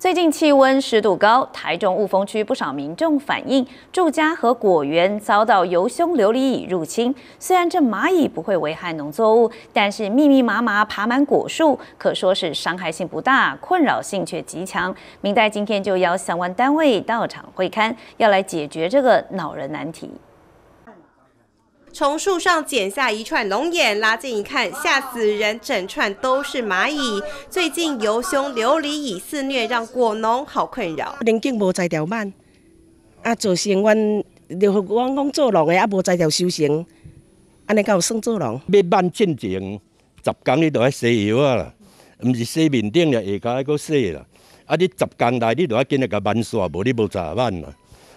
最近气温湿度高，台中雾峰区不少民众反映，住家和果园遭到油凶琉璃蚁入侵。虽然这蚂蚁不会危害农作物，但是密密麻麻爬满果树，可说是伤害性不大，困扰性却极强。明代今天就邀相关单位到场会勘，要来解决这个恼人难题。从树上剪下一串龙眼，拉近一看，吓死人！整串都是蚂蚁。最近油凶琉璃蚁肆虐，让果农好困扰。环境无在条慢，啊，造成阮就阮讲做农的啊，无在条收成，安尼有算做农。要慢进前十工你都要洗油啊啦，毋是洗面顶了下骹还阁洗啦。啊，你十工内你都要紧来甲慢刷，无你无咋慢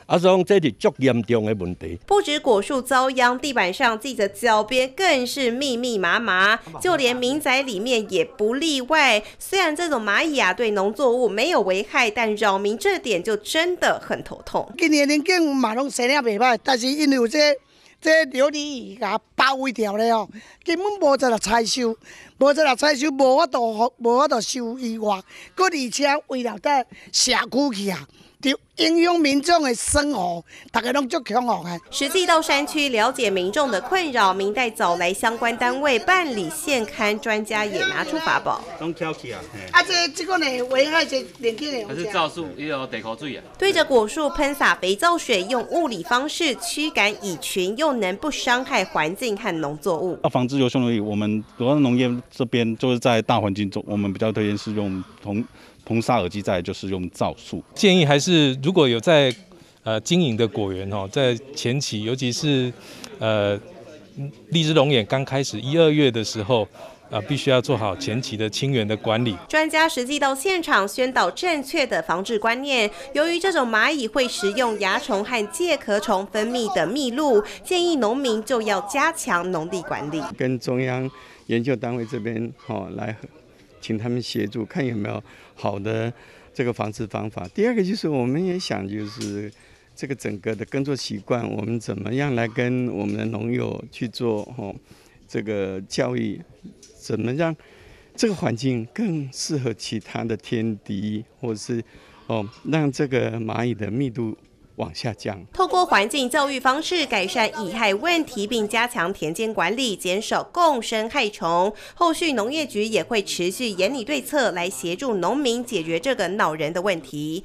嘛。阿松，这是足严重的问题。不止果树遭殃，地板上、记者脚边更是密密麻麻，就连民宅里面也不例外。虽然这种蚂蚁啊对农作物没有危害，但扰民这点就真的很头痛。今年年景马龙生了袂歹，但是因为有这这琉璃蚁甲包围掉了哦，根本无在来采收，无在来采收，无法度无法度收意外，搁而且为了在社区去啊。就影响民众的生活，大家拢足恐慌的。实际到山区了解民众的困扰，明代找来相关单位办理现刊，专家也拿出法宝。拢挑起啊！啊，这这个呢，危害这年轻人。还是皂树，也有地沟水啊。对着果树喷洒肥皂水，用物理方式驱赶蚁群，又能不伤害环境和农作物。要防治油凶农蚁，我们主要农业这边就是在大环境中，我们比较推荐是用同。硼砂耳机再就是用皂素，建议还是如果有在呃经营的果园哦，在前期，尤其是呃荔枝龙眼刚开始一二月的时候，啊，必须要做好前期的清源的管理。专家实际到现场宣导正确的防治观念。由于这种蚂蚁会食用蚜虫和介壳虫分泌的蜜露，建议农民就要加强农地管理。跟中央研究单位这边哦来。请他们协助，看有没有好的这个防治方法。第二个就是，我们也想，就是这个整个的耕作习惯，我们怎么样来跟我们的农友去做哦，这个教育，怎么让这个环境更适合其他的天敌，或者是哦，让这个蚂蚁的密度。往下降。透过环境教育方式改善蚁害问题，并加强田间管理，减少共生害虫。后续农业局也会持续严拟对策，来协助农民解决这个恼人的问题。